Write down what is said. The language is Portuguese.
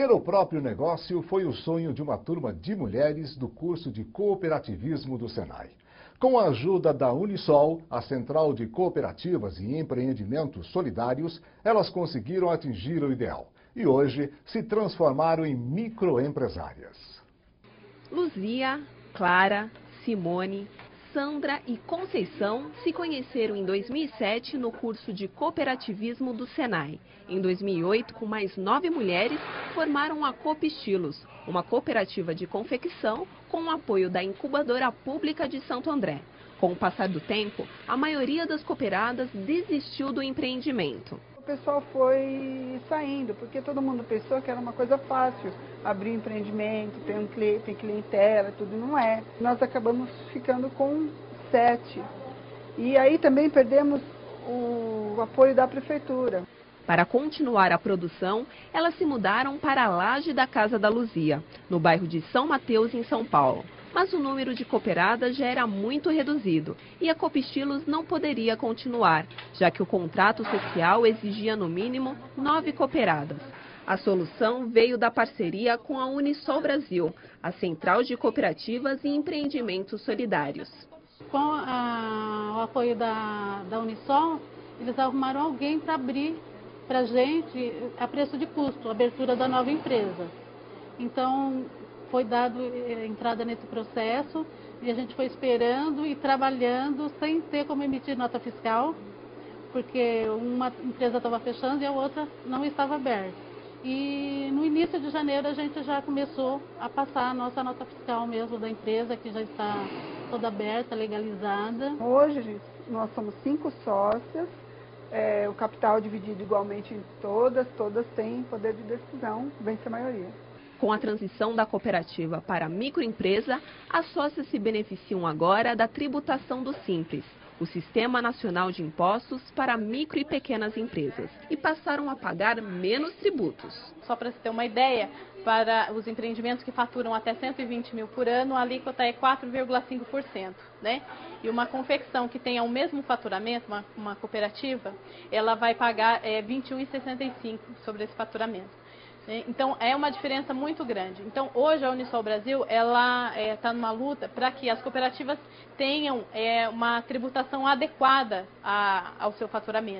Ter o próprio negócio foi o sonho de uma turma de mulheres do curso de cooperativismo do Senai. Com a ajuda da Unisol, a Central de Cooperativas e Empreendimentos Solidários, elas conseguiram atingir o ideal e hoje se transformaram em microempresárias. Luzia, Clara, Simone, Sandra e Conceição se conheceram em 2007 no curso de cooperativismo do Senai. Em 2008, com mais nove mulheres, formaram a Coop Estilos, uma cooperativa de confecção com o apoio da incubadora pública de Santo André. Com o passar do tempo, a maioria das cooperadas desistiu do empreendimento pessoal foi saindo, porque todo mundo pensou que era uma coisa fácil, abrir um empreendimento, ter, um, ter clientela, tudo não é. Nós acabamos ficando com sete. E aí também perdemos o apoio da prefeitura. Para continuar a produção, elas se mudaram para a laje da Casa da Luzia, no bairro de São Mateus, em São Paulo mas o número de cooperadas já era muito reduzido e a Copistilos não poderia continuar, já que o contrato social exigia no mínimo nove cooperadas. A solução veio da parceria com a Unisol Brasil, a Central de Cooperativas e Empreendimentos Solidários. Com a, o apoio da, da Unisol, eles arrumaram alguém para abrir para a gente a preço de custo, a abertura da nova empresa. Então, foi dado eh, entrada nesse processo e a gente foi esperando e trabalhando sem ter como emitir nota fiscal, porque uma empresa estava fechando e a outra não estava aberta. E no início de janeiro a gente já começou a passar a nossa nota fiscal mesmo da empresa, que já está toda aberta, legalizada. Hoje nós somos cinco sócias, é, o capital dividido igualmente em todas, todas têm poder de decisão, vence a maioria. Com a transição da cooperativa para microempresa, as sócias se beneficiam agora da tributação do Simples, o Sistema Nacional de Impostos para micro e pequenas empresas, e passaram a pagar menos tributos. Só para você ter uma ideia, para os empreendimentos que faturam até 120 mil por ano, a alíquota é 4,5%. Né? E uma confecção que tenha o mesmo faturamento, uma, uma cooperativa, ela vai pagar é, 21,65% sobre esse faturamento. Né? Então, é uma diferença muito grande. Então, hoje a Unisol Brasil, ela está é, numa luta para que as cooperativas tenham é, uma tributação adequada a, ao seu faturamento.